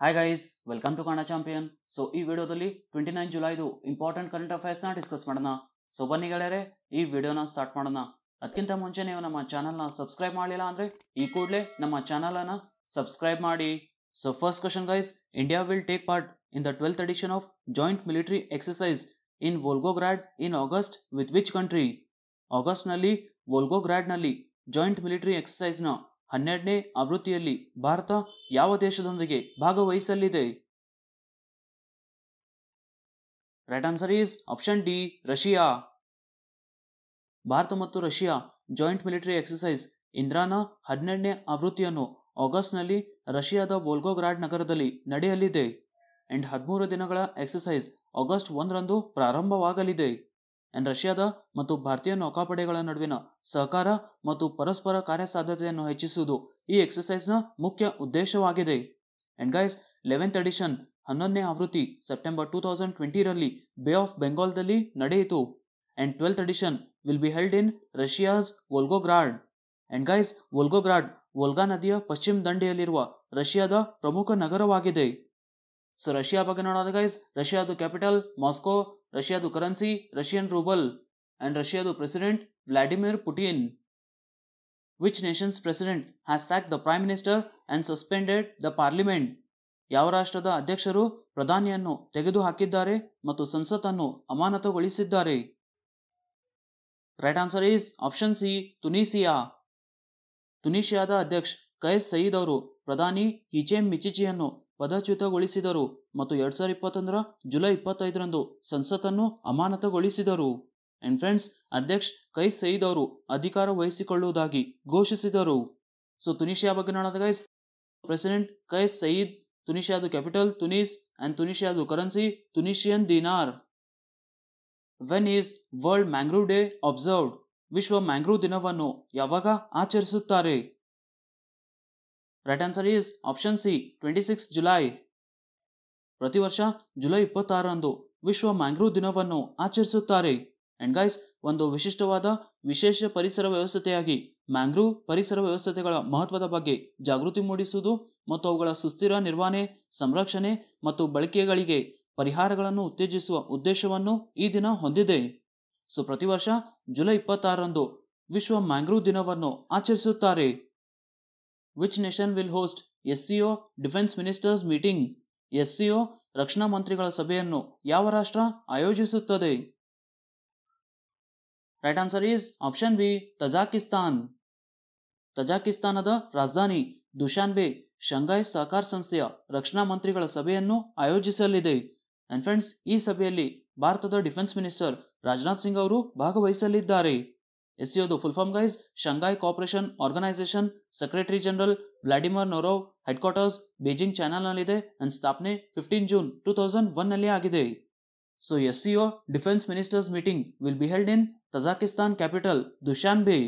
Hi guys welcome to Kannada champion so ಈ ವಿಡಿಯೋದಲ್ಲಿ twenty nine ಜುಲೈದು ಇಂಪಾರ್ಟೆಂಟ್ ಕರೆಂಟ್ ಅಫೇರ್ಸ್ನ ಡಿಸ್ಕಸ್ ಮಾಡೋಣ. ಸೊ ಬನ್ನಿ ಗೆಳೆಯರೆ, ಈ ವಿಡಿಯೋನ ಸ್ಟಾರ್ಟ್ ಮಾಡೋಣ. ಅದಕ್ಕಿಂತ ಮುಂಚೆ ನೀವು ನಮ್ಮ ಚಾನಲ್ನ ಸಬ್ಸ್ಕ್ರೈಬ್ ಮಾಡಲಿಲ್ಲ ಅಂದರೆ ಈ ಕೂಡಲೇ ನಮ್ಮ ಚಾನಲನ್ನು ಸಬ್ಸ್ಕ್ರೈಬ್ ಮಾಡಿ. So first question guys India will take part in the twelfth edition of joint military exercise in Volgograd in August with which country ಆಗಸ್ಟ್ನಲ್ಲಿ ವೋಲ್ಗೋಗ್ರಾಡ್ನಲ್ಲಿ ಜಾಯಿಂಟ್ ಮಿಲಿಟರಿ ಎಕ್ಸಸೈಸ್ನ ಹನ್ನೆರಡನೇ ಆವೃತ್ತಿಯಲ್ಲಿ ಭಾರತ ಯಾವ ದೇಶದೊಂದಿಗೆ ಭಾಗವಹಿಸಲಿದೆ? Right answer is option D Russia Bharat ಮತ್ತು Russia joint military exercise ಇಂದ್ರಾನ ಹನ್ನೆರಡನೇ ಆವೃತ್ತಿಯನ್ನು ಆಗಸ್ಟ್ನಲ್ಲಿ ರಷ್ಯಾದ ವೋಲ್ಗೋಗ್ರಾಡ್ ನಗರದಲ್ಲಿ ನಡೆಯಲಿದೆ. ಅಂಡ್ ಹದಿಮೂರು ದಿನಗಳ ಎಕ್ಸಸೈಸ್ ಆಗಸ್ಟ್ ಒಂದರಂದು ಪ್ರಾರಂಭವಾಗಲಿದೆ. ರಷ್ಯಾದ ಮತ್ತು ಭಾರತೀಯ ನೌಕಾಪಡೆಗಳ ನಡುವಿನ ಸಹಕಾರ ಮತ್ತು ಪರಸ್ಪರ ಕಾರ್ಯಸಾಧ್ಯತೆಯನ್ನು ಹೆಚ್ಚಿಸುವುದು ಈ ಎಕ್ಸಸೈಸ್ನ ಮುಖ್ಯ ಉದ್ದೇಶವಾಗಿದೆ. ಅಂಡ್ ಗೈಸ್ ಲೆವೆಂತ್ ಎಡಿಷನ್ ಹನ್ನೊಂದನೇ ಆವೃತ್ತಿ ಸೆಪ್ಟೆಂಬರ್ ಟೂ ತೌಸಂಡ್ ಟ್ವೆಂಟಿರಲ್ಲಿ ಬೇ ಆಫ್ ಬೆಂಗಾಲ್ದಲ್ಲಿ ನಡೆಯಿತು. And twelfth edition will be held in Russia's Volgograd and guys Volgograd Volga ನದಿಯ ಪಶ್ಚಿಮ ದಂಡೆಯಲ್ಲಿರುವ ರಷ್ಯಾದ ಪ್ರಮುಖ ನಗರವಾಗಿದೆ. ಸೊ ರಷ್ಯಾ ಬಗ್ಗೆ ನೋಡೋದು ಗೈಸ್ ರಷ್ಯಾದ ಕ್ಯಾಪಿಟಲ್ ಮಾಸ್ಕೋ ರಷ್ಯಾದು currency Russian ruble and ರಷ್ಯಾದು president Vladimir Putin which nation's president has sacked the prime minister and suspended the parliament ಯಾವ ರಾಷ್ಟ್ರದ ಅಧ್ಯಕ್ಷರು ಪ್ರಧಾನಿಯನ್ನು ತೆಗೆದುಹಾಕಿದ್ದಾರೆ ಮತ್ತು ಸಂಸತ್ತನ್ನು ಅಮಾನತುಗೊಳಿಸಿದ್ದಾರೆ? Right answer is option C Tunisia ತುನೀಷಿಯಾದ ಅಧ್ಯಕ್ಷ ಕೈಸ್ ಸಯೀದ್ ಅವರು ಪ್ರಧಾನಿ ಹಿಚೆಮ್ ಮಿಚಿಚಿಯನ್ನು ಪದಚ್ಯುತಗೊಳಿಸಿದರು ಮತ್ತು ಎರಡ್ ಸಾವಿರದ ಇಪ್ಪತ್ತೊಂದರ ಜುಲೈ ಇಪ್ಪತ್ತೈದರಂದು ಸಂಸತ್ತನ್ನು ಅಮಾನತುಗೊಳಿಸಿದರು. ಅಂಡ್ ಫ್ರೆಂಡ್ಸ್ ಅಧ್ಯಕ್ಷ ಕೈ ಸಯೀದ್ ಅವರು ಅಧಿಕಾರ ವಹಿಸಿಕೊಳ್ಳುವುದಾಗಿ ಘೋಷಿಸಿದರು. ಸೊ ತುನಿಷಿಯಾ ಬಗ್ಗೆ ನೋಡೋದು ಗೈಸ್ ಪ್ರೆಸಿಡೆಂಟ್ ಕೈ ಸಯೀದ್ ತುನಿಷಿಯಾದು capital Tunis and ತುನಿಷಿಯಾದು currency Tunisian dinar when is World Mangrove Day observed ವಿಶ್ವ ಮ್ಯಾಂಗ್ರೂವ್ ದಿನವನ್ನು ಯಾವಾಗ ಆಚರಿಸುತ್ತಾರೆ? Right answer is option C twenty six July ಪ್ರತಿ ವರ್ಷ ಜುಲೈ ಇಪ್ಪತ್ತಾರರಂದು ವಿಶ್ವ ಮ್ಯಾಂಗ್ರೂವ್ ದಿನವನ್ನು ಆಚರಿಸುತ್ತಾರೆ. ಅಂಡ್ ಗೈಸ್ ಒಂದು ವಿಶಿಷ್ಟವಾದ ವಿಶೇಷ ಪರಿಸರ ವ್ಯವಸ್ಥೆಯಾಗಿ ಮ್ಯಾಂಗ್ರೂವ್ ಪರಿಸರ ವ್ಯವಸ್ಥೆಗಳ ಮಹತ್ವದ ಬಗ್ಗೆ ಜಾಗೃತಿ ಮೂಡಿಸುವುದು ಮತ್ತು ಅವುಗಳ ಸುಸ್ಥಿರ ನಿರ್ವಹಣೆ, ಸಂರಕ್ಷಣೆ ಮತ್ತು ಬಳಕೆಗಳಿಗೆ ಪರಿಹಾರಗಳನ್ನು ಉತ್ತೇಜಿಸುವ ಉದ್ದೇಶವನ್ನು ಈ ದಿನ ಹೊಂದಿದೆ. ಸೊ ಪ್ರತಿ ವರ್ಷ ಜುಲೈ ಇಪ್ಪತ್ತಾರರಂದು ವಿಶ್ವ ಮ್ಯಾಂಗ್ರೂವ್ ದಿನವನ್ನು ಆಚರಿಸುತ್ತಾರೆ. Which nation will host S CO defence ministers meeting S CO ರಕ್ಷಣಾ ಮಂತ್ರಿಗಳ ಸಭೆಯನ್ನು ಯಾವ ರಾಷ್ಟ್ರ ಆಯೋಜಿಸುತ್ತದೆ? Right answer is option B Tajikistan ತಜಾಕಿಸ್ತಾನದ ರಾಜಧಾನಿ ದುಶಾನ್ಬೆ ಶಂಘಾಯ್ ಸಹಕಾರ ಸಂಸ್ಥೆಯ ರಕ್ಷಣಾ ಮಂತ್ರಿಗಳ ಸಭೆಯನ್ನು ಆಯೋಜಿಸಲಿದೆ. ಅಂಡ್ ಫ್ರೆಂಡ್ಸ್ ಈ ಸಭೆಯಲ್ಲಿ ಭಾರತದ ಡಿಫೆನ್ಸ್ ಮಿನಿಸ್ಟರ್ ರಾಜನಾಥ್ ಸಿಂಗ್ ಅವರು ಭಾಗವಹಿಸಲಿದ್ದಾರೆ. ಎಸ್ಸಿಯೋದು full form guys Shanghai Cooperation Organisation secretary general Vladimir Norov headquarters Beijing ಚಾನೆಲ್ನಲ್ಲಿದೆ and ಸ್ಥಾಪನೆ ಫಿಫ್ಟೀನ್ ಜೂನ್ ಟೂ ತೌಸಂಡ್ ಒನ್ನಲ್ಲಿ ಆಗಿದೆ. So S CO defence ministers meeting will be held in Tajikistan capital Dushan Dushanbe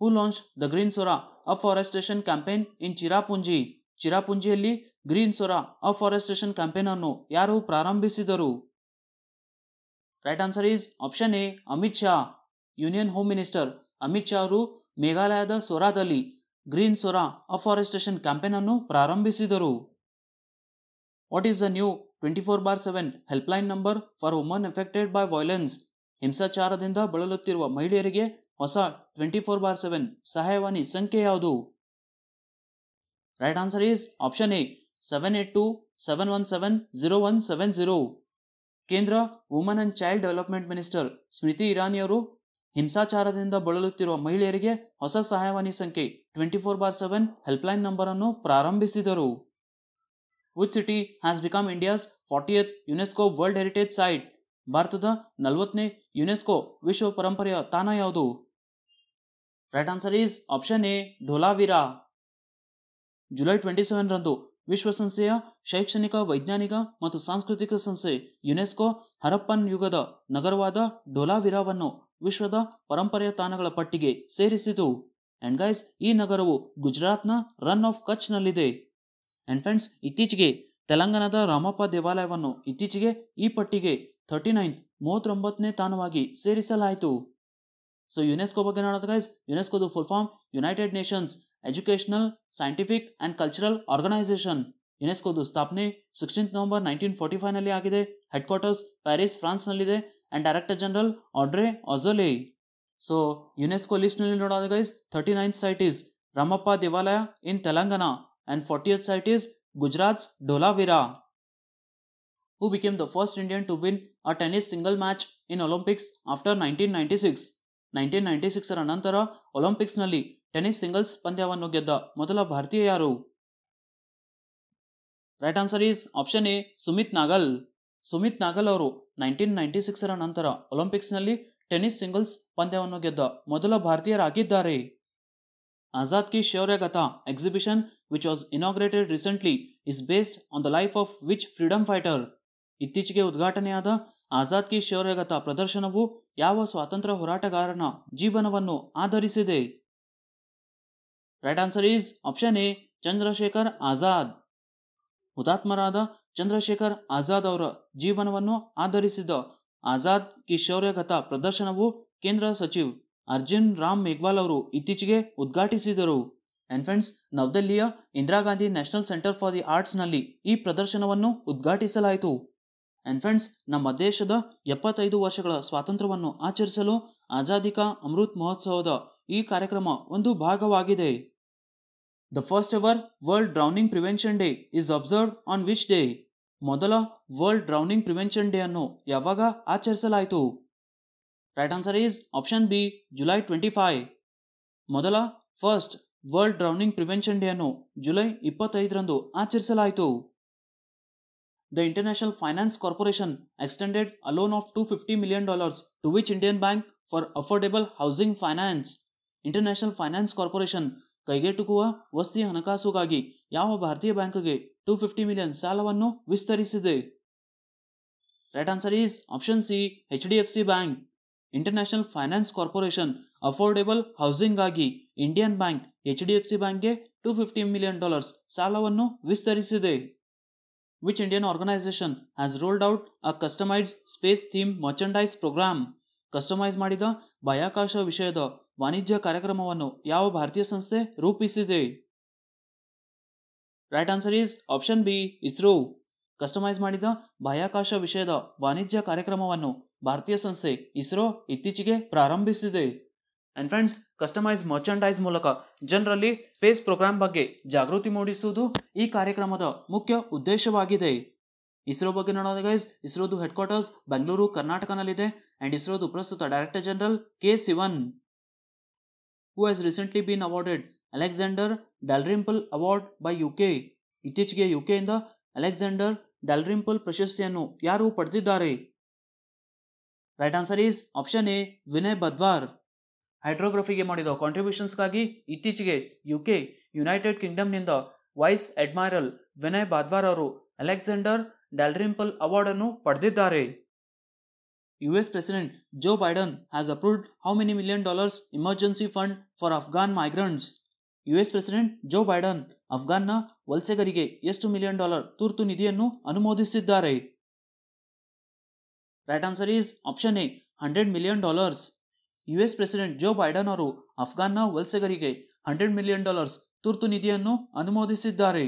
who launch the green Sohra afforestation campaign in Cherrapunji ಚಿರಾಪುಂಜಿಯಲ್ಲಿ green Sohra afforestation campaign ಅನ್ನು ಯಾರು ಪ್ರಾರಂಭಿಸಿದರು? Right answer is option A Amit Shah union home minister Amit Shah ಅವರು ಮೇಘಾಲಯದ ಸೊರಾದಲ್ಲಿ green Sohra afforestation campaign ಅನ್ನು ಪ್ರಾರಂಭಿಸಿದರು. What is the new twenty four bar seven helpline number for woman affected by violence ಹಿಂಸಾಚಾರದಿಂದ ಬಳಲುತ್ತಿರುವ ಮಹಿಳೆಯರಿಗೆ ಹೊಸ ಟ್ವೆಂಟಿ ಫೋರ್ ಬಾರ್ ಸೆವೆನ್ ಸಹಾಯವಾಣಿ ಸಂಖ್ಯೆ ಯಾವುದು? Right answer is option A seven eight two seven one seven zero one seven zero ಕೇಂದ್ರ woman and child development minister Smriti ಇರಾನಿಯವರು ಹಿಂಸಾಚಾರದಿಂದ ಬಳಲುತ್ತಿರುವ ಮಹಿಳೆಯರಿಗೆ ಹೊಸ ಸಹಾಯವಾಣಿ ಸಂಖ್ಯೆ twenty four bar seven helpline number ಅನ್ನು ಪ್ರಾರಂಭಿಸಿದರು. Which city has become India's fortieth UNESCO world heritage site ಭಾರತದ ನಲವತ್ತನೇ ಯುನೆಸ್ಕೋ ವಿಶ್ವ ಪರಂಪರೆಯ ತಾಣ ಯಾವುದು? Right answer is option A Dholavira July twenty ಸೆವೆನ್ರಂದು ವಿಶ್ವಸಂಸ್ಥೆಯ ಶೈಕ್ಷಣಿಕ, ವೈಜ್ಞಾನಿಕ ಮತ್ತು ಸಾಂಸ್ಕೃತಿಕ ಸಂಸ್ಥೆ ಯುನೆಸ್ಕೋ ಹರಪ್ಪನ್ ಯುಗದ ನಗರವಾದ ಢೋಲಾವಿರಾವನ್ನು ವಿಶ್ವದ ಪರಂಪರೆಯ ತಾಣಗಳ ಪಟ್ಟಿಗೆ ಸೇರಿಸಿತು. ಅಂಡ್ ಗೈಸ್ ಈ ನಗರವು ಗುಜರಾತ್ನ ರನ್ ಆಫ್ ಕಚ್ನಲ್ಲಿದೆ ಅಂಡ್ ಫ್ರೆಂಡ್ಸ್ ಇತ್ತೀಚೆಗೆ ತೆಲಂಗಾಣದ ರಾಮಪ್ಪ ದೇವಾಲಯವನ್ನು ಇತ್ತೀಚೆಗೆ ಈ ಪಟ್ಟಿಗೆ ಥರ್ಟಿ ನೈನ್ ಮೂವತ್ತೊಂಬತ್ತನೇ ತಾಣವಾಗಿ ಸೇರಿಸಲಾಯಿತು. ಸೊ ಯುನೆಸ್ಕೋ ಬಗ್ಗೆ ನೋಡೋದು guys ಯುನೆಸ್ಕೋದು full form United Nations Educational Scientific and Cultural Organisation ಯುನೆಸ್ಕೋದು ಸ್ಥಾಪನೆ ಸಿಕ್ಸ್ಟೀನ್ತ್ ನವೆಂಬರ್ ನೈನ್ಟೀನ್ ಫೋರ್ಟಿ ಫೈವ್ನಲ್ಲಿ ಆಗಿದೆ. ಹೆಡ್ ಕ್ವಾರ್ಟರ್ಸ್ ಪ್ಯಾರಿಸ್ ಫ್ರಾನ್ಸ್ನಲ್ಲಿದೆ and director general Audrey Azoulay so UNESCO ಲಿಸ್ಟ್ನಲ್ಲಿ ನೋಡೋದು guys thirty ninth site is Ramappa ದೇವಾಲಯ in Telangana and fortieth site is Gujarat's Dholavira who became the first Indian to win a tennis single match in Olympics after 1996. 1996 ರ ನಂತರ ಒಲಿಂಪಿಕ್ಸ್ನಲ್ಲಿ tennis singles ಪಂದ್ಯವನ್ನು ಗೆದ್ದ ಮೊದಲ ಭಾರತೀಯ ಯಾರು? Right answer is option A Sumit Nagal Sumit Nagal ಅವರು nineteen ninety ಸಿಕ್ಸರ ನಂತರ ಒಲಿಂಪಿಕ್ಸ್ನಲ್ಲಿ ಟೆನ್ನಿಸ್ ಸಿಂಗಲ್ಸ್ ಪಂದ್ಯವನ್ನು ಗೆದ್ದ ಮೊದಲ ಭಾರತೀಯರಾಗಿದ್ದಾರೆ. Azad ki Shauryagatha exhibition which was inaugurated recently is based on the life of which freedom fighter ಇತ್ತೀಚೆಗೆ ಉದ್ಘಾಟನೆಯಾದ ಆಜಾದ್ ಕಿ ಶೌರ್ಯಗಥಾ ಪ್ರದರ್ಶನವು ಯಾವ ಸ್ವಾತಂತ್ರ್ಯ ಹೋರಾಟಗಾರನ ಜೀವನವನ್ನು ಆಧರಿಸಿದೆ? Right answer is option A Chandrashekhar Azad. ಹುತಾತ್ಮರಾದ ಚಂದ್ರಶೇಖರ್ ಆಜಾದ್ ಅವರ ಜೀವನವನ್ನು ಆಧರಿಸಿದ ಆಜಾದ್ ಕಿ ಶೌರ್ಯಗಾಥಾ ಪ್ರದರ್ಶನವು ಕೇಂದ್ರ ಸಚಿವ್ ಅರ್ಜುನ್ ರಾಮ್ ಮೇಘ್ವಾಲ್ ಅವರು ಇತ್ತೀಚೆಗೆ ಉದ್ಘಾಟಿಸಿದರು. ಆ್ಯಂಡ್ ಫ್ರೆಂಡ್ಸ್ ನವದೆಹಲಿಯ Indira Gandhi National Centre for the ಆರ್ಟ್ಸ್ನಲ್ಲಿ ಈ ಪ್ರದರ್ಶನವನ್ನು ಉದ್ಘಾಟಿಸಲಾಯಿತು. ಅಂಡ್ ಫ್ರೆಂಡ್ಸ್ ನಮ್ಮ ದೇಶದ ಎಪ್ಪತ್ತೈದು ವರ್ಷಗಳ ಸ್ವಾತಂತ್ರ್ಯವನ್ನು ಆಚರಿಸಲು ಆಜಾದಿ ಕಾ ಅಮೃತ್ ಮಹೋತ್ಸವದ ಈ ಕಾರ್ಯಕ್ರಮ ಒಂದು ಭಾಗವಾಗಿದೆ. The first ever World Drowning Prevention Day is observed on which day ಮೊದಲ ವರ್ಲ್ಡ್ ಡ್ರೌನಿಂಗ್ ಪ್ರಿವೆನ್ಷನ್ ಡೇ ಅನ್ನು ಯಾವಾಗ ಆಚರಿಸಲಾಯಿತು? Right answer is option B July twenty five ಮೊದಲ first World Drowning Prevention Day ಅನ್ನು ಜುಲೈ ಇಪ್ಪತ್ತೈದರಂದು ಆಚರಿಸಲಾಯಿತು. The International Finance Corporation extended a loan of $250 million to which Indian bank for affordable housing finance. International Finance Corporation ಕೈಗೆಟುಕುವ ವಸ್ತಿ ಹಣಕಾಸುಗಾಗಿ ಯಾವ ಭಾರತೀಯ ಬ್ಯಾಂಕ್ಗೆ two fifty million ಸಾಲವನ್ನು ವಿಸ್ತರಿಸಿದೆ? Right answer is option C H D F C bank International Finance Corporation affordable ಹೌಸಿಂಗ್ಗಾಗಿ Indian bank H D F C ಬ್ಯಾಂಕ್ಗೆ two fifty million dollars ಸಾಲವನ್ನು ವಿಸ್ತರಿಸಿದೆ. Which Indian organization has rolled out a customized space theme merchandise program. Customise ಮಾಡಿದ ಬಾಹ್ಯಾಕಾಶ ವಿಷಯದ ವಾಣಿಜ್ಯ ಕಾರ್ಯಕ್ರಮವನ್ನು ಯಾವ ಭಾರತೀಯ ಸಂಸ್ಥೆ ರೂಪಿಸಿದೆ? Right answer is option B ISRO customise ಮಾಡಿದ ಬಾಹ್ಯಾಕಾಶ ವಿಷಯದ ವಾಣಿಜ್ಯ ಕಾರ್ಯಕ್ರಮವನ್ನು ಭಾರತೀಯ ಸಂಸ್ಥೆ ಇಸ್ರೋ ಇತ್ತೀಚೆಗೆ ಪ್ರಾರಂಭಿಸಿದೆ. ಅಂಡ್ ಫ್ರೆಂಡ್ಸ್ ಕಸ್ಟಮೈಸ್ ಮರ್ಚಂಡೈಸ್ ಮೂಲಕ ಜನರಲ್ಲಿ ಸ್ಪೇಸ್ ಪ್ರೋಗ್ರಾಂ ಬಗ್ಗೆ ಜಾಗೃತಿ ಮೂಡಿಸುವುದು ಈ ಕಾರ್ಯಕ್ರಮದ ಮುಖ್ಯ ಉದ್ದೇಶವಾಗಿದೆ. ಇಸ್ರೋ ಬಗ್ಗೆ ನೋಡೋದು ಗೈಸ್ ಇಸ್ರೋದು ಹೆಡ್ ಕ್ವಾರ್ಟರ್ಸ್ ಬೆಂಗಳೂರು ಕರ್ನಾಟಕನಲ್ಲಿದೆ ಅಂಡ್ ಇಸ್ರೋದು ಪ್ರಸ್ತುತ director general K Sivan who has recently been awarded Alexander Dalrymple by U K ಇತ್ತೀಚೆಗೆ ಯು ಕೆಯಿಂದ ಅಲೆಕ್ಸಾಂಡರ್ ಡಲ್ರಿಂಪಲ್ ಪ್ರಶಸ್ತಿಯನ್ನು ಯಾರು ಪಡೆದಿದ್ದಾರೆ? Right answer is option A Vinay Badhwar ಹೈಡ್ರೋಗ್ರಫಿಗೆ ಮಾಡಿದ ಕಾಂಟ್ರಿಬ್ಯೂಷನ್ಸ್ಗಾಗಿ ಇತ್ತೀಚೆಗೆ ಯುಕೆ ಯುನೈಟೆಡ್ ಕಿಂಗ್ಡಮ್ನಿಂದ ವೈಸ್ ಅಡ್ಮೈರಲ್ ವಿನಯ್ ಬಾದ್ವಾರ್ ಅವರು ಅಲೆಕ್ಸಾಂಡರ್ ಡಲ್ರಿಂಪಲ್ ಅವಾರ್ಡನ್ನು ಪಡೆದಿದ್ದಾರೆ. U S president Joe Biden has approved how million million dollars emergency fund for Afghan US president Joe Biden ಅಫ್ಘಾನ್ನ ವಲಸೆಗರಿಗೆ ಎಷ್ಟು million dollar ತುರ್ತು ನಿಧಿಯನ್ನು ಅನುಮೋದಿಸಿದ್ದಾರೆ? Right answer is option A hundred million dollars U S president Joe Biden ಅವರು ಅಫ್ಘಾನ್ನ ವಲಸೆಗರಿಗೆ hundred million dollars ತುರ್ತು ನಿಧಿಯನ್ನು ಅನುಮೋದಿಸಿದ್ದಾರೆ.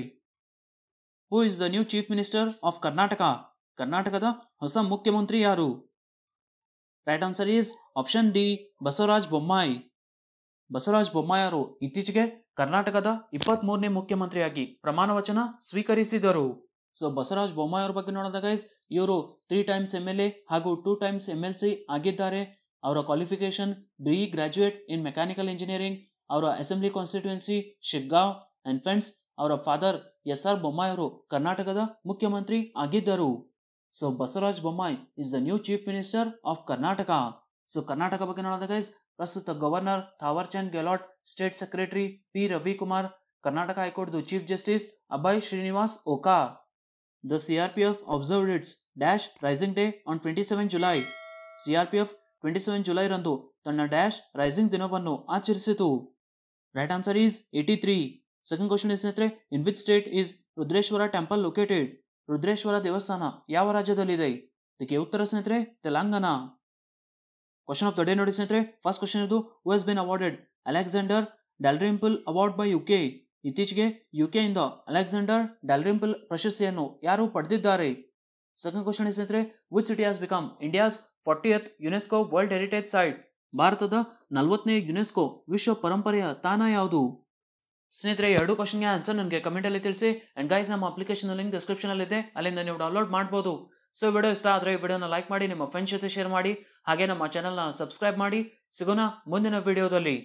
Who is the new chief minister of Karnataka ಕರ್ನಾಟಕದ ಹೊಸ ಮುಖ್ಯಮಂತ್ರಿ ಯಾರು? Right answer is option D Basavaraj Bommai Basavaraj Bommai ಇತ್ತೀಚೆಗೆ ಕರ್ನಾಟಕದ ಇಪ್ಪತ್ತ್ ಮೂರನೇ ಮುಖ್ಯಮಂತ್ರಿಯಾಗಿ ಪ್ರಮಾಣ ವಚನ ಸ್ವೀಕರಿಸಿದರು. ಸೊ ಬಸವರಾಜ ಬೊಮ್ಮಾಯಿ ಬಗ್ಗೆ ನೋಡಿದಾಗ ಇವರು three times M L A ಹಾಗೂ two times M L C ಆಗಿದ್ದಾರೆ. ಅವರ qualification B graduate in mechanical engineering ಅವರ assembly constituency Shiggaon and friends ಅವರ ಫಾದರ್ ಎಸ್ ಆರ್ ಬೊಮ್ಮಾಯಿ ಕರ್ನಾಟಕದ ಮುಖ್ಯಮಂತ್ರಿ ಆಗಿದ್ದರು. So Basavaraj Bommai is the new chief minister of Karnataka so Karnataka ಬಗ್ಗೆ ನೋಡೋದ guys ಪ್ರಸ್ತುತ governor Thawar Chand Gehlot state secretary P Ravikumar Karnataka ಹೈಕೋರ್ಟ್ದು chief justice Abhay Shrinivas Oka the CRPF observed its dash raising day on twenty seven July CRPF twenty seven ಜುಲೈರಂದು ತನ್ನ dash raising ದಿನವನ್ನು ಆಚರಿಸಿತು. Right answer is eighty three second question is, ಸ್ನೇಹಿತರೆ in which state is Rudreshwara temple located Rudreshwara ದೇವಸ್ಥಾನ ಯಾವ ರಾಜ್ಯದಲ್ಲಿದೆ? ಇದಕ್ಕೆ ಉತ್ತರ ಸ್ನೇಹಿತರೆ, Telangana. Question of the day ನೋಡಿ ಸ್ನೇಹಿತರೆ ಫಸ್ಟ್ ಕ್ವಶನ್ ಇದು who has been awarded Alexander Dalrymple award by U K ಇತ್ತೀಚೆಗೆ ಇಂದ ಅಲೆಕ್ಸಾಂಡರ್ ಡಾಲ್ರಿಂಪಲ್ ಪ್ರಶಸ್ತಿಯನ್ನು ಯಾರು ಪಡೆದಿದ್ದಾರೆ? ಸೆಕೆಂಡ್ ಕ್ವಶನ್ ಸ್ನೇಹಿತರೆ which city has become India's fortieth UNESCO world heritage site ಭಾರತದ ನಲವತ್ತನೇ ಯುನೆಸ್ಕೋ ವಿಶ್ವ ಪರಂಪರೆಯ ತಾಣ ಯಾವುದು? ಸ್ನೇಹಿತರೆ ಎರಡು ಕ್ವಶನ್ಗೆ ಆನ್ಸರ್ ನನಗೆ ಕಮೆಂಟಲ್ಲಿ ತಿಳಿಸಿ. ಆ್ಯಂಡ್ ಗೈಸ್ ನಮ್ಮ ಅಪ್ಲಿಕೇಶನ್ ಲಿಂಕ್ ಡಿಸ್ಕ್ರಿಪ್ಷನಲ್ಲಿದೆ ಅಲ್ಲಿಂದ ನೀವು ಡೌನ್ಲೋಡ್ ಮಾಡ್ಬೋದು. ಸೊ ವಿಡಿಯೋ ಇಷ್ಟ ಆದರೆ ಈ ವಿಡಿಯೋನ ಲೈಕ್ ಮಾಡಿ, ನಿಮ್ಮ ಫ್ರೆಂಡ್ಸ್ ಜೊತೆ ಶೇರ್ ಮಾಡಿ. ಹಾಗೆ ನಮ್ಮ ಚಾನಲ್ನ ಸಬ್ಸ್ಕ್ರೈಬ್ ಮಾಡಿ. ಸಿಗೋಣ ಮುಂದಿನ ವಿಡಿಯೋದಲ್ಲಿ